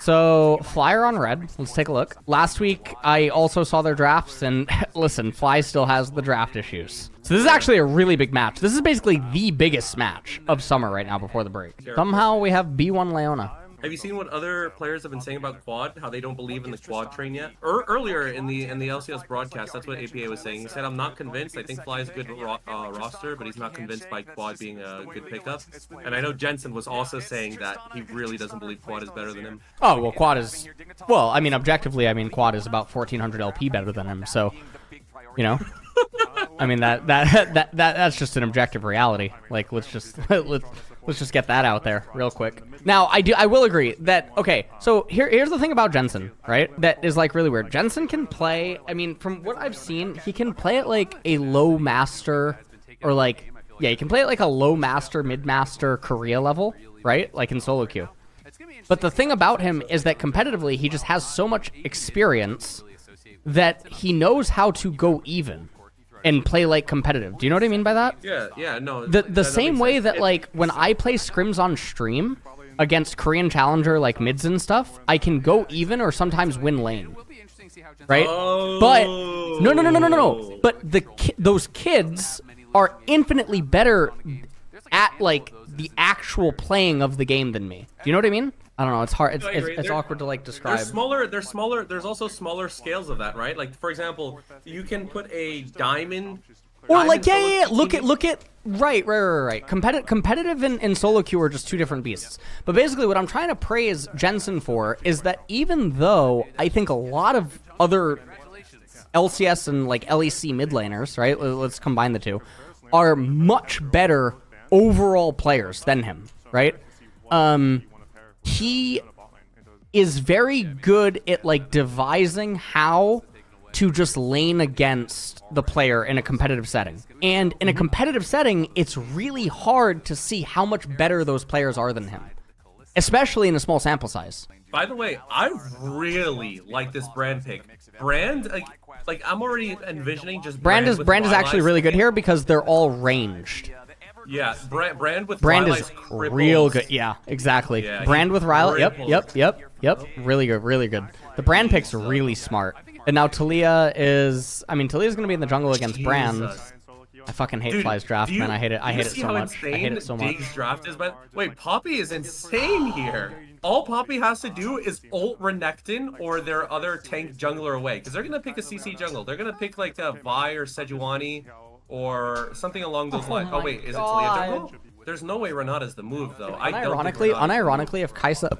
So Flyer on red. Let's take a look. Last week I also saw their drafts, and listen, Fly still has the draft issues. So this is actually a really big match. This is basically the biggest match of summer right now before the break. Somehow we have B1 Leona. Have you seen what other players have been saying about quad? How they don't believe in the quad train yet? Er, earlier in the in the LCS broadcast, that's what APA was saying. He said, "I'm not convinced. I think Fly is a good ro uh, roster, but he's not convinced by quad being a good pickup." And I know Jensen was also saying that he really doesn't believe quad is better than him. Oh well, quad is well. I mean, objectively, I mean, quad is about 1400 LP better than him. So, you know. I mean that, that that that that's just an objective reality. Like let's just let's let's just get that out there real quick. Now I do I will agree that okay. So here here's the thing about Jensen, right? That is like really weird. Jensen can play. I mean, from what I've seen, he can play at like a low master or like yeah, he can play at like a low master, mid master Korea level, right? Like in solo queue. But the thing about him is that competitively, he just has so much experience that he knows how to go even and play like competitive. Do you know what I mean by that? Yeah, yeah, no. The the same way sense. that It- like when I play scrims on stream against Korean challenger like mids and stuff, I can go even or sometimes win lane. Right? But no no no no no no no. But the ki- those kids are infinitely better at like the actual playing of the game than me. Do you know what I mean? I don't know. It's hard. It's, it's, it's awkward to like describe. There's smaller. There's smaller. There's also smaller scales of that, right? Like for example, you can put a diamond. Or like yeah, yeah, yeah. Look at look at right, right, right, right. Competitive, competitive, and, and solo queue are just two different beasts. But basically, what I'm trying to praise Jensen for is that even though I think a lot of other LCS and like LEC mid laners, right? Let's combine the two, are much better overall players than him, right? Um, he is very good at like devising how to just lane against the player in a competitive setting. And in a competitive setting, it's really hard to see how much better those players are than him, especially in a small sample size. By the way, I really like this brand pick. Brand, like, like I'm already envisioning just Brand is brand is actually really good here because they're all ranged. Yeah, brand, brand with Brand is cripples. real good. Yeah, exactly. Yeah, brand with Riley. Yep, yep, yep, yep. Really good, really good. The brand pick's really smart. And now Taliyah is. I mean, Taliyah's gonna be in the jungle against Brand. I fucking hate Dude, Fly's draft, you- man. I hate it. I hate it so much. I hate it so much. Diggs' draft is, but wait, Poppy is insane here. All Poppy has to do is ult Renekton or their other tank jungler away, because they're gonna pick a CC jungle. They're gonna pick like a Vi or Sejuani or something along those oh lines. Oh wait, is it Taliyah jungle? There's no way Renata's the move though. I don't Unironically, unironically, if Kai'Sa,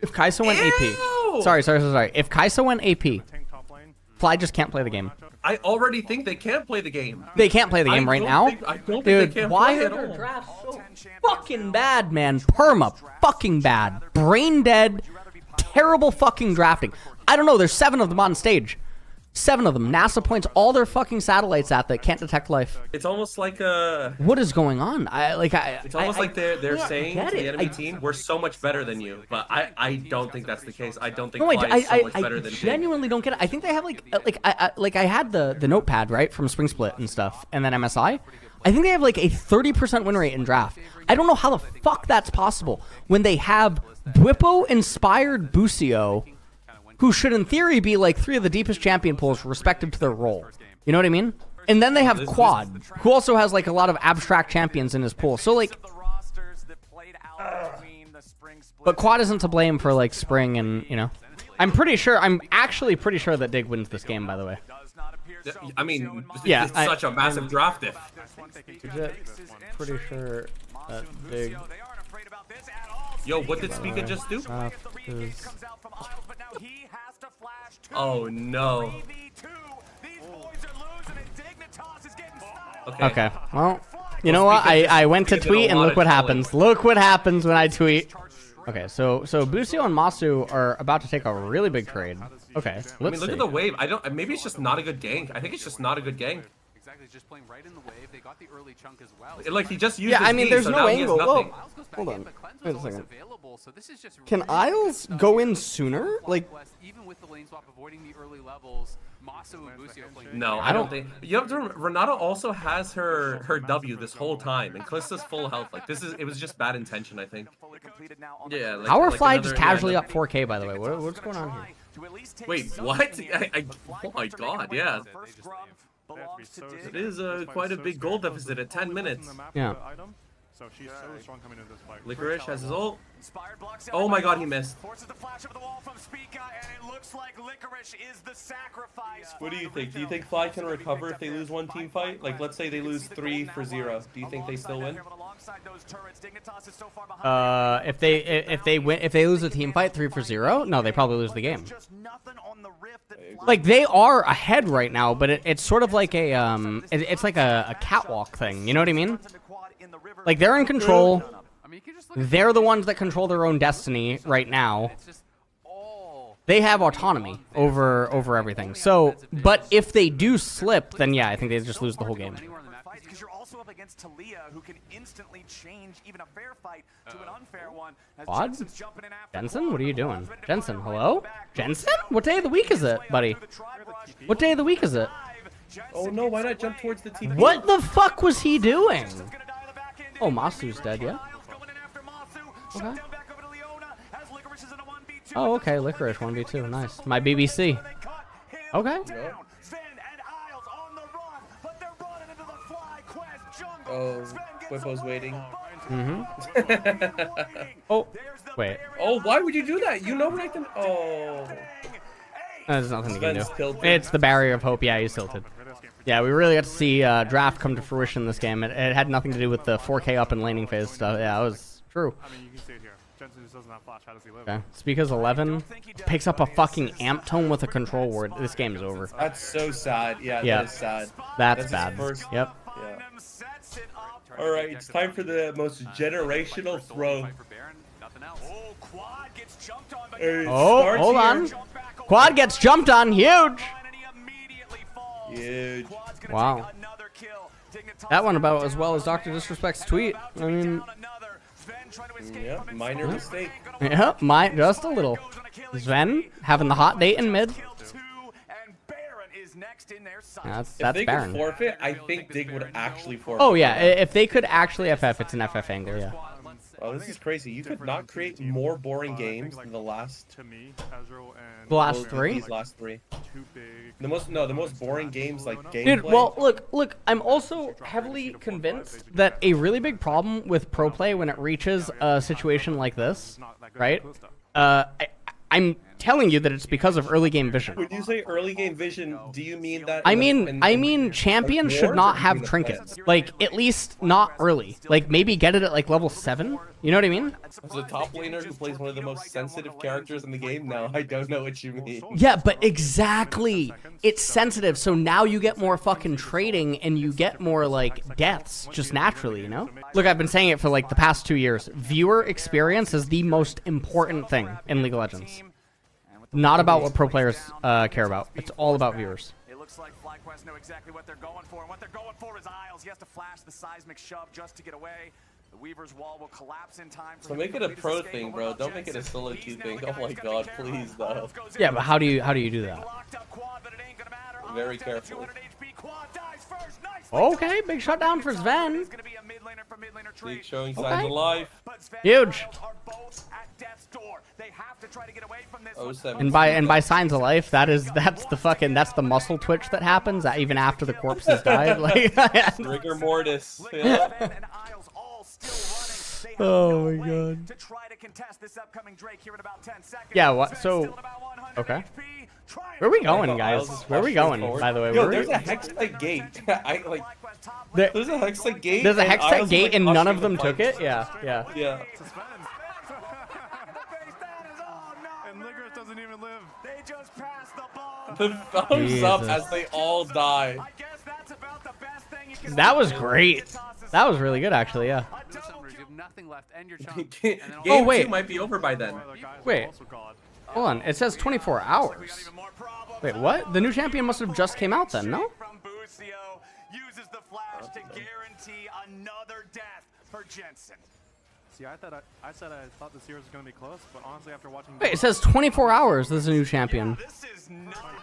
if Kai'Sa went Ew! AP, sorry, sorry, sorry, sorry. If Kai'Sa went AP, Fly just can't play the game. I already think they can't play the game. They can't play the I game right now. think- I don't think Dude, they can why play are at their all. drafts so fucking bad, man? Perma, fucking bad. Brain dead, terrible fucking drafting. I don't know. There's seven of them on stage. Seven of them. NASA points all their fucking satellites at that can't detect life. It's almost like a. What is going on? I like. I. It's almost I- like they're they're I saying to the enemy I- team, "We're so much better than you." But I I don't think that's the case. I don't think No, I, I, is so I, much I better than Big. genuinely don't get it. I think they have like, uh, like I, I, like I had the the notepad right from Spring Split and stuff, and then MSI. I think they have like a thirty percent win rate in draft. I don't know how the fuck that's possible when they have Bwipo inspired Busio, who should in theory be like three of the deepest champion pools respective to their role. You know what I mean? And then they have This- this- Quad, who also has like a lot of abstract champions in his pool. So like, but Quad isn't to blame for like spring and you know. I'm pretty sure. I'm actually pretty sure that Dig wins this game. By the way. I mean, Yeah, it's I- such a massive draft diff. Pretty sure that Dig Yo, what did Spica just do? Oh no. Okay. Okay. Well, you know what? I, I went to tweet and look what trolling. happens. Look what happens when I tweet. Okay, so so Busio and Massu are about to take a really big trade. Okay, let's I mean, look see. at the wave. I don't. Maybe it's just not a good gank. I think it's just not a good gank. Exactly, just playing right in the wave. They got the early chunk as well. Like he just used. Yeah, his I mean, V, there's so no now he angle. Whoa. nothing. Miles goes back Hold on. Wait a second. so this is just Can really Isles go in sooner? Like, even with the lane swap, avoiding the early levels. Massu and Busio playing. No, I I don't- don't think. You have to remember, Renata also has her her W this whole time, and Kalista's full health. Like this is, it was just bad intention, I think. Yeah. Like, How are like Fly another- just casually another- up 4K, by the way? What, what's going on here? Wait, what? I, I, oh my god, yeah. It It is uh, quite a big goal deficit at 10 minutes. Yeah. So she's so strong coming into this fight. Licorice has his ult. Oh my god, he missed. Forces the flash over the wall from Spica, and it looks like Licorice is the sacrifice. What do you think? Do you think Fly can recover if they lose one team fight? Like, let's say they lose three for zero. Do you think they still win? Uh, if they if they win if they lose a team fight three for zero, no, they probably lose the game. Like they are ahead right now, but it, it's sort of like a um, it, it's like a, a catwalk thing. You know what I mean? Like they're in control. I mean, you can just look They're the ones that control their own destiny right now. It's just all. They have autonomy over over everything. So, but if they do slip, then yeah, I think they just lose the whole game. Anywhere on the map. Because you're also up against Taliyah, who can instantly change even a fair fight to an unfair one. As jumping in after Jensen, what are you doing? Jensen, hello? Jensen? What day of the week is it, buddy? Through the tri-brush. What day of the week is it? Oh no, why not jump towards the TP? What the fuck was he doing? Oh, Massu's dead, yeah? Isles going in after Massu. Okay. Shut down back over to Leona as Licorice is in a 1v2. Oh, okay, Licorice 1v2, nice. My BBC. They cut him Okay. down. Zven and Isles on the run, but they're running into the fly quest jungle. Oh, Zven gets Bwipo's waiting. Mm-hmm. Oh, wait. Oh, why would you do that? You know what I can. Oh. There's nothing you can do. Tilted. It's the barrier of hope. Yeah, he's tilted. Yeah, we really got to see uh, draft come to fruition in this game. It, it had nothing to do with the 4K up and laning phase stuff. Yeah, it was true. I mean, you can see it here. Jensen just doesn't have flash. How does he live? Okay. Spica's 11 picks up a fucking Amp Tome with a Control Ward. This game is over. That's so sad. Yeah, Yeah. that is sad. That's his bad. first- Yep. Yeah. Sets it up. All right, it's time for the most generational throw. Fight for Baron, nothing else. Oh, Quad gets jumped on by Hey, starts hold on. Jump back away. Quad gets jumped on. Huge. Huge. Wow. take another kill. Dignitas That went about as well as Dr. Disrespect's tweet. I mean, down another. Zven trying to escape Yep, minor Zven mistake. yeah, my just a little. Goes on Achilles Zven knee. having the hot date in mid. Kill two, and Baron is next in their sights. Yeah, that's If that's they Baron. could forfeit, I think Dig would actually forfeit. Oh yeah, if they could actually FF, it's an FF angle. Yeah. Oh, this is crazy. You could not create more boring games than the last. To me, Ezreal and The last Baron three? These last three. Too big. The most no, the most boring games like gameplay. Dude, well, look, look. I'm also heavily convinced that a really big problem with pro play when it reaches a situation like this, Not that good right? at cool stuff. Uh, I, I'm telling you that it's because of early game vision. When you say early game vision, do you mean that? I in the- mean, in- I mean, champions wars should not have trinkets. Like, at least not early. Like, maybe get it at like level seven. You know what I mean? As a top laner who plays one of the most sensitive characters in the game, now I don't know what you mean. Yeah, but exactly. It's sensitive, so now you get more fucking trading and you get more like deaths just naturally, you know? Look, I've been saying it for like the past two years. Viewer experience is the most important thing in League of Legends. Not about what pro players uh, care about. It's all about viewers. It looks like FlyQuest know exactly what they're going for, and what they're going for is Isles. He has to flash the seismic shove just to get away. The Weaver's wall will collapse in time. For So make it a pro thing, bro. Don't make it a solo He's queue thing. Oh my god, please, though. Isles Yeah, but how do you how do you do that? Locked up Quad, but it ain't gonna matter. Very Isles down to careful. 200 HP. Quad dies first. Nice. Okay, big shutdown for Zven. He's gonna be a mid laner for mid laner trade. League showing Okay. signs of life. Huge. and Isles are both at death's door. They have to try to get away from this. Oh, one. seven. And by and by signs of life, that is that's the fucking that's the muscle twitch that happens even after the corpse has died. Like, Rigor mortis. Yeah. Zven and Isles all still running. They have Oh my God. To try to contest this upcoming Drake here in about 10 seconds. Yeah, what- so- still at about 100 okay. Where are we going, guys? Where are we going? By the way, Yo, where are there's we? a hextech gate. I like. FlyQuest There- There's a hextech gate. There's a and hex Isles tech is, gate and none of them took it. Yeah, yeah. Yeah. To Zven. Face that is all no, And Licorice doesn't even live. They just passed the ball. The thumbs up as they all die. I guess that's about the best thing you can That was great. That was really good, actually. Yeah. Nothing left, and your chunk. Game and then all- two wait. might be over by then. Other guys are Wait. Hold on. It says 24 hours. even more problems. Wait, what? The new champion must have just came out then, no? From Busio, uses the flash to guarantee another death for Jensen. See, I thought I, I said I thought the series was gonna be close, but honestly, after watching. Wait, it says 24 hours. This is a new champion.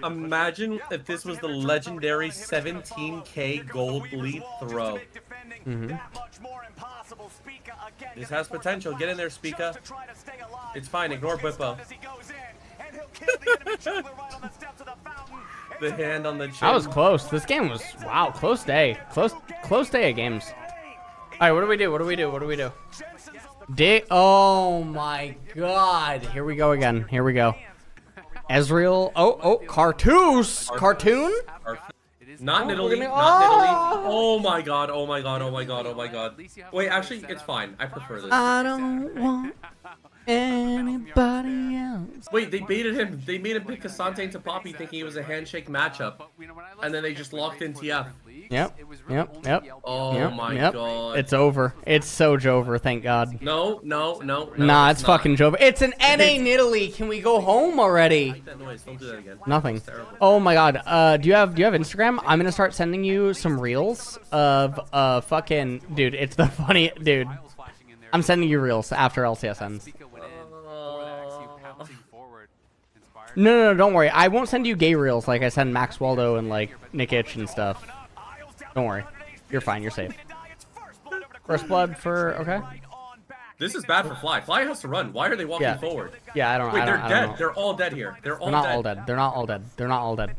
Imagine if this was the legendary 17k gold lead throw. Mm-hmm. This has potential. Get in there, Spica. It's fine. Ignore Bwipo. The hand on the chin. That was close. This game was wow, close day. Close close day of games. All right, what do we do? What do we do? What do we do? Day. Oh my God! Here we go again. Here we go. Ezreal. Oh oh, Cartoons. Cartoon. Not in Oh, Italy. gonna- Not in Italy. Oh! Oh my god. Oh my god. Oh my god. Oh my god. Wait, actually, it's fine. I prefer this. I don't want anybody else. Wait, they baited him. They made him pick Asante into Poppy thinking it was a handshake matchup. And then they just locked in TF. Yep. Yep. Yep. Oh Yep. my yep. god. It's over. It's so over. Thank God. No, no, no. no nah, it's, not. fucking Jover. It's an NA Italy. Can we go home already? Make that noise. Don't do that again. Nothing. Oh my god. Uh, do you have do you have Instagram? I'm gonna start sending you some reels of uh fucking dude. It's the funny dude. I'm sending you reels after LCS ends. Oh. No, no, no, don't worry. I won't send you gay reels like I send Max Waldo and like Nick Itch and stuff. Don't worry. You're fine. You're safe. First blood for okay. This is bad for Fly. Fly has to run. Why are they walking Yeah. forward? Yeah, I don't. Wait, I they're I don't dead. know. They're all dead here. They're all They're not dead. all dead. They're not all dead. They're not all dead.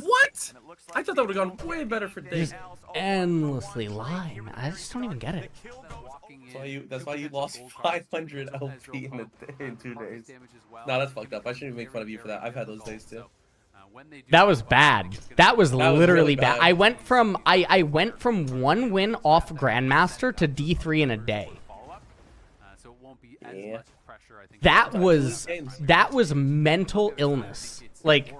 What? I thought that would have gone way better for Dave. Just endlessly lying. I just don't even get it. That's why you. That's why you lost 500 LP in, a, day, in two days. No, that's fucked up. I shouldn't make fun of you for that. I've had those days too. That was bad. That was That was literally really bad. bad. I went from I, I went from one win off Grandmaster to D three in a day. Yeah. That was that was mental illness. Like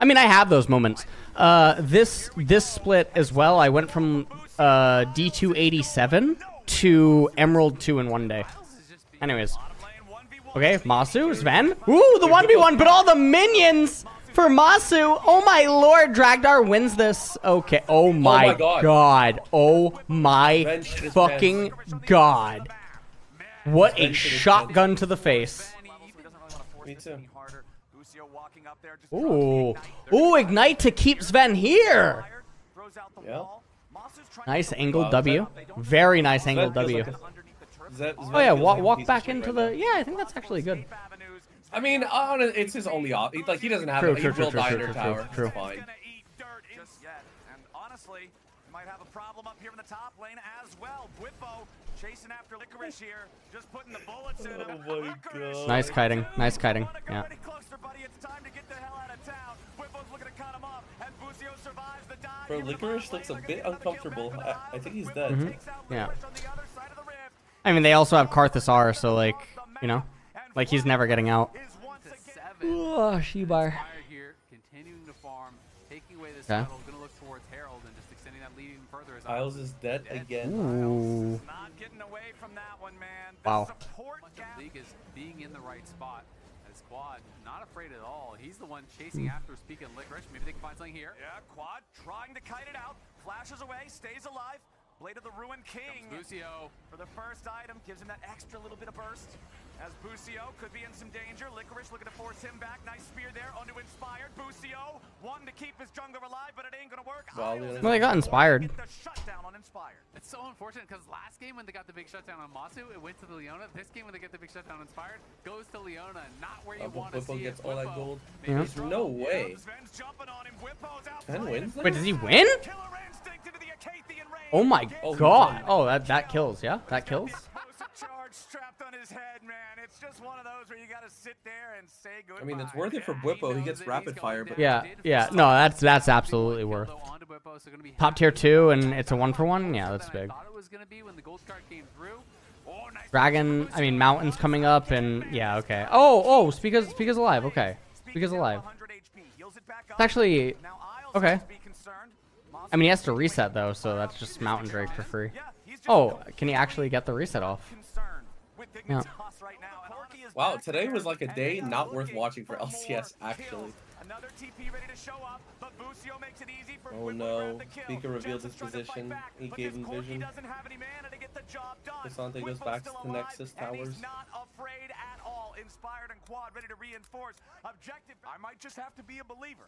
I mean I have those moments. Uh this this split as well, I went from uh D two eighty seven to Emerald two in one day. Anyways. Okay, Massu, Zven. Ooh, the 1v1, but all the minions for Massu. Oh my lord, Dragdar wins this. Okay. Oh my, my God. god. Oh my Zven shit his fucking god. What a shotgun to the face. Me too. Ooh. Ooh, ignite to keep Zven here. Yeah. Nice angled Wow, W. Very nice angled Zven feels W. like a- Oh yeah, walk, like walk back into right the. now. Yeah, I think that's actually good. I mean, on, it's his only op. he- Like he doesn't have True, it. He true, true, will true, die true, under true, tower. true, It's fine. Just yet. And honestly, might have a problem up here in the top lane as well. Bwipo chasing after Licorice here, just putting the bullets in him. Oh my Licorice God. Nice kiting. Nice kiting. Wanna Yeah. any closer, buddy? It's time to get the hell out of town. Bwipo's looking to cut him up, and Busio survives the dive. Bro, Here from the Licorice looks a bit They're gonna get another uncomfortable. I, I think he's bot. dead. Yeah. Licorice on the other side of the rift. I mean, they also have Karthus R, so like, you know, like he's never getting out. Is once again Oh, Shebar. here, continuing to farm, taking away this Okay. Further. As Isles is dead again. Ooh. not getting away from that one, man. The Wow. support gap League is being in the right spot. As Quad, not afraid at all. He's the one chasing hmm. after speaking licorice. Maybe they can find something here. Yeah, Quad trying to kite it out. Flashes away, stays alive. Blade of the Ruined King Lucio, for the first item. Gives him that extra little bit of burst. As Busio could be in some danger. Licorice looking to force him back. Nice spear there. Onto Inspired. Busio wanting to keep his jungler alive, but it ain't gonna work. Well, Well, they got inspired. The shutdown on Inspired. it's so unfortunate because last game when they got the big shutdown on Massu, it went to the Leona. This game when they get the big shutdown on Inspired, goes to Leona. Not where you Uh, want to Bwipo see gets it. all that gold. Yeah. There's no way. Zven's jumping on him. Bwipo's out. Zven playing wins him. Wait, does he win? Killer instinct into the Icathian rain. Oh my Oh, god. Oh, that that kills. Yeah, that kills. Explosive charge strapped on his head, man. It's just one of those where you gotta sit there and say goodbye. I mean, it's worth it for Yeah, Bwipo. He gets rapid fire, but. Yeah, yeah. No, that's that's absolutely worth. though, onto Bwipo, so gonna be Top tier two, and it's a one for one. Yeah, that's big. thought it was gonna be when the gold card came through. Oh, nice Dragon. I mean, mountains coming up, and yeah, okay. Oh, oh, Spica's Spica's alive. Okay, Spica's alive. It's actually okay. I mean, he has to reset though, so that's just Mountain Drake for free. Oh, can he actually get the reset off? Yeah. Wow, today was like a day not worth watching for LCS, actually. Another TP ready to show up, but Busio makes it easy for Oh no, grab the. Spica revealed Jensen's his trying position. back, He gave him vision. doesn't have any mana to get the job done. Asante goes back to the Nexus and he's towers. not afraid at all. Inspired and Quad ready to reinforce. Objective. I might just have to be a believer.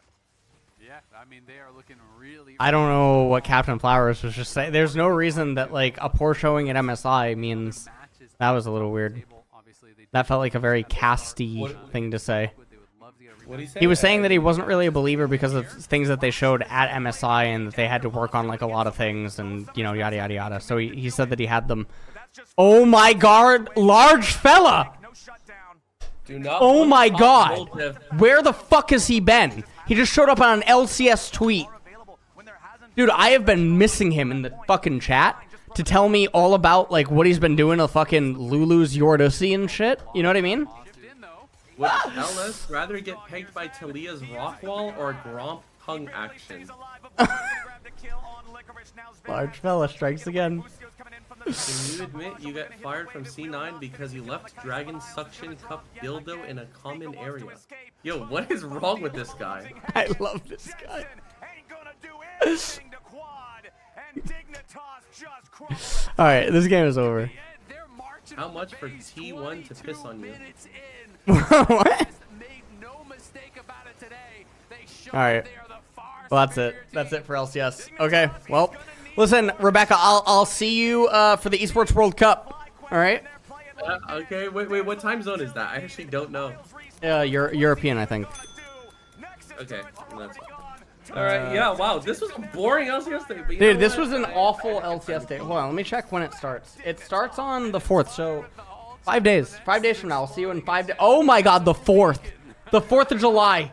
Yeah, I mean they are looking really. I don't know what Captain Flowers was just saying. There's no reason that like a poor showing at MSI means that was a little weird. table. Obviously, they That felt like a very casty thing to say. They would love to get a What do say? He was saying that he wasn't really a believer because of things that they showed at MSI and that they had to work on like a lot of things and you know yada yada yada. So he, he said that he had them. Oh my god, large fella! Do not Oh my god! Where the fuck has he been? He just showed up on an LCS tweet. Available when there hasn't Dude, I have been missing him in the fucking chat to tell me all about like what he's been doing to fucking Lulu's Yordosi and shit. You know what I mean? shift in though. Would ah! LS rather get pegged by Taliyah's Rockwall or Gromp tongue action? stays alive before he can grab the kill on Licorice. Now Zverev Large fella strikes again. Lucio's coming in from the Can you admit you got fired from C9 because you left Dragon Suction Cup dildo in a common area? Yo, what is wrong with this guy? I love this guy. Ain't gonna do anything to Quad, and Dignitas just crumbled. All right, this game is over. And they're marching How much for T1 to piss on you? what? Made no mistake about it today. They showed All right. they are the far Well, that's it. That's it for LCS. Okay. Well, listen, Rebecca, I'll I'll see you uh, for the Esports World Cup. All right. Uh, okay, wait, wait, what time zone is that? I actually don't know. Uh, you're European, I think. Okay, that's fine. Alright, yeah, wow, this was a boring LCS day. But Dude, this was an awful LCS day. Hold on, let me check when it starts. It starts on the fourth, so five days. Five days from now. I'll see you in five days. Oh my God, the fourth, the Fourth of July.